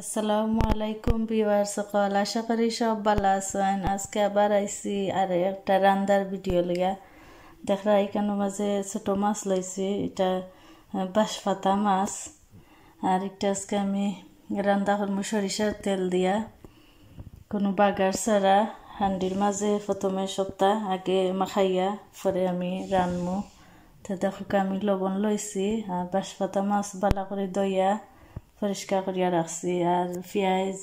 আসসালামু আলাইকুম বিওয়ার সকল আশা করি সব ভালো আছেন। আজকে আবার আইছি আর একটা রান্দার ভিডিও লিয়া। দেখা এখানে মাঝে ছোট মাছ লইছি, এটা বাঁশপাতা মাছ। আর একটা আজকে আমি রান্দা করব সরিষার তেল দিয়া। কোনো বাগার ছাড়া হান্ডির মাঝে প্রথমে সপ্তাহ আগে মাখাইয়া পরে আমি রানমু। তো দেখো, আমি লবণ লইছি আর বাঁশপাতা মাছ বালা করে দইয়া পরিষ্কার করিয়া রাখছি আর পেঁয়াজ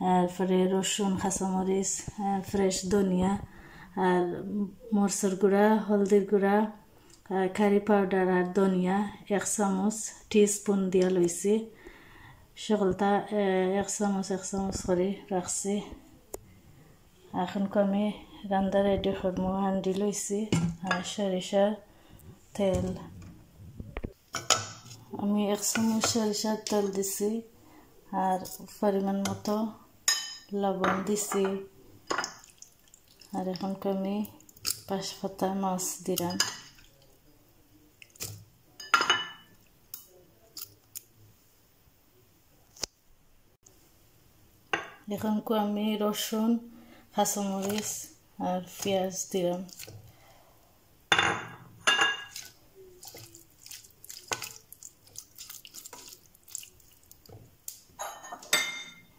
তারপরে রসুন কাঁচামরিচ ফ্রেশ ধনিয়া আর মরচর গুঁড়া হলদির গুঁড়া কারি পাউডার আর ধনিয়া এক চামচ টি স্পুন দিয়া লইছি সকলটা এক চামচ এক চামচ করে রাখছি এখন আমি রান্না রেডি করব হান্ডি লইছি আর সরিষার তেল আমি এক চামচ সরিষার তেল দিছি আর পরিমাণ মতো লবণ দিছি। আর এখন আমি পাঁচপাতা মাছ দিলাম। এখন আমি রসুন, কাঁচামরিচ আর পেঁয়াজ দিলাম।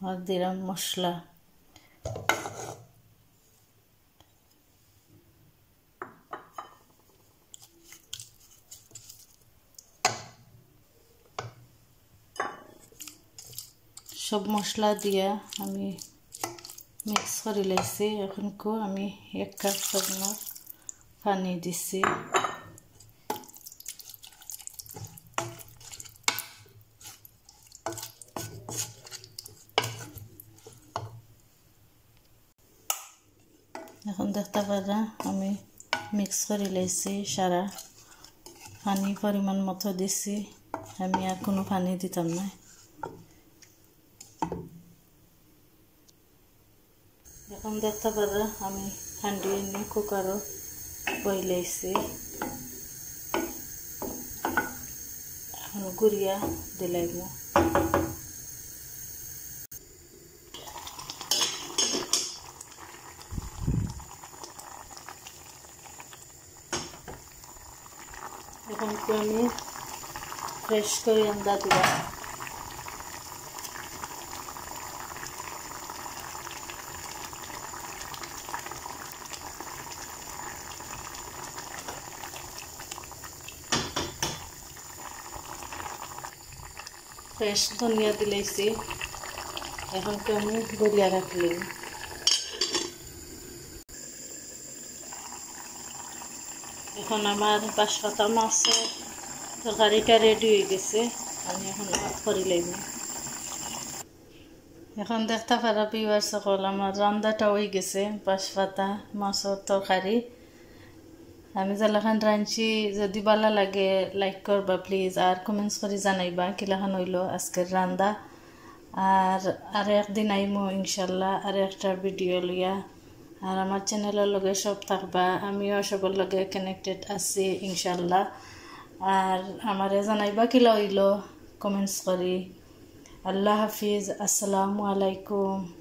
আর দিলাম মশলা। সব মশলা দিয়া আমি মিক্স করে লাইছি। এখনকো আমি এক কাপ পরিমাণ পানি দিছি। এখন দেখতে পারা আমি মিক্স করে লাইছি সারা পানি পরিমাণ মতো দিছি। আমি আর কোনো পানি দিতাম না। এখন দেখতে পারা আমি হান্ডি এনে কুকারও বই লাইছি এখন গুড়িয়া দিলাইব। এখন আমি ফ্রেশ করে আন্দা দিলাম ফ্রেশ ধনিয়া দিলাইছি। এখন আমি গলিয়া রাখলি এখন আমার বাঁশপাতা মাছের তরকারিটা রেডি হয়ে গেছে, আমি এখন করে লাগব এখন দেখতে পারা পিবার সকল, আমার রান্নাটা হয়ে গেছে বাঁশপাতা মাছের তরকারি। আমি যেলাখান রাঁধছি, যদি ভালো লাগে লাইক করবা প্লিজ আর কমেন্টস করে জানাইবা কিলাখান হইল আজকের রান্দা আর আর একদিন আইমো, ইনশাল্লাহ আর একটা ভিডিও লইয়া আর আমার চ্যানেলের লগে সব থাকবা। আমিও সবার লগে কানেক্টেড আছি ইনশাল্লাহ আর আমারে জানাইবা কিলা হইল কমেন্টস করি। আল্লাহ হাফিজ। আসসালামু আলাইকুম।